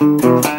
Música